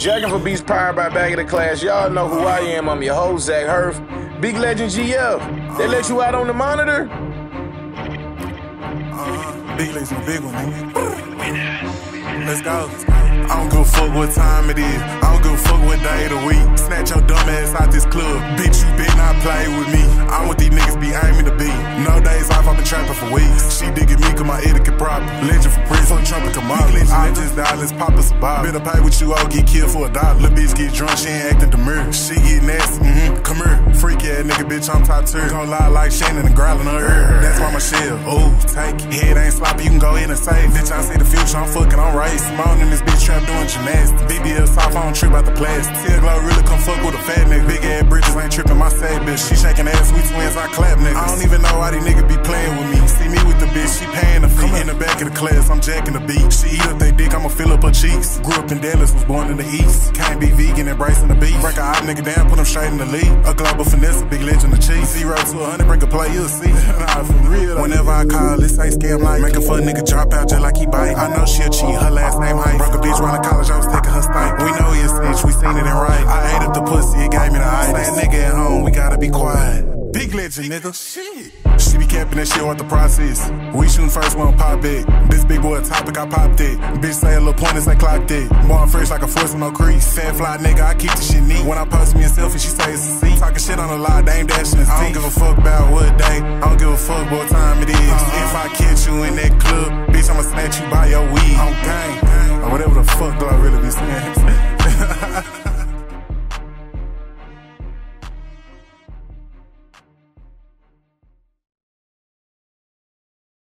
Jacking for Beats powered by Back of the Class. Y'all know who I am. I'm your host, Zach Hurth. Big Legend GF. They let you out on the monitor? Uh, big Legend, big one, nigga. Let's go. I don't give a fuck what time it is. I don't give a fuck what day of the week. Snatch your dumb ass out this club. Bitch, you better not play with me. I want these niggas be aiming to be. No days off, I've been trapping for weeks. She digging me cause my etiquette proper. Legend for prison, trumpet come up. I just dollars, pop us a bar. Better pay what you all get killed for a dollar. Little bitch get drunk, she ain't acting demure. She get nasty, mm-hmm. Come here. Freaky ass nigga, bitch, I'm top tier. Gon' lie like Shannon and growling her ear. That's why my shell. Ooh, take it. Head ain't sloppy, you can go in and save. Bitch, I see the future, I'm fucking on race. Simone in this bitch trap I'm doing gymnastics. BBL soft, I don't trip out the plastic. Tear glow really come fuck with a fat nigga. Big ass bridges ain't tripping my sad bitch. She shaking ass, we twins, I clap niggas. I don't even know why these niggas be playing with me. Class, I'm jacking the beat. She eat up they dick, I'ma fill up her cheeks. Grew up in Dallas, was born in the East. Can't be vegan, embracing the beat. Break a hot nigga down, put him straight in the lead. A global finesse, a big legend of cheese. Zero to a hundred, break a play, you'll see. nah, for real. Whenever I call, this ain't scam like. Make a fun nigga drop out just like he bite. I know she a cheat, her last name Hype. Broke a bitch round the college, I was taking her stank. We know he a snitch, we seen it in right. I ate up the pussy, it gave me the itis. Say nigga at home, we gotta be quiet. Legend, nigga. Shit. She be capping that shit with the process. We shootin' first one, pop it. This big boy topic, I popped it. Bitch say a little pointers, I clocked it. I'm fresh like a force with no crease. Fat fly nigga, I keep the shit neat. When I post me a selfie, she say it's a seat. Talking shit on the lot, they ain't dashing I don't give a fuck about what day. I don't give a fuck what time it is. Uh-huh. If I catch you in that club, bitch, I'ma snatch you by your weed. On gang.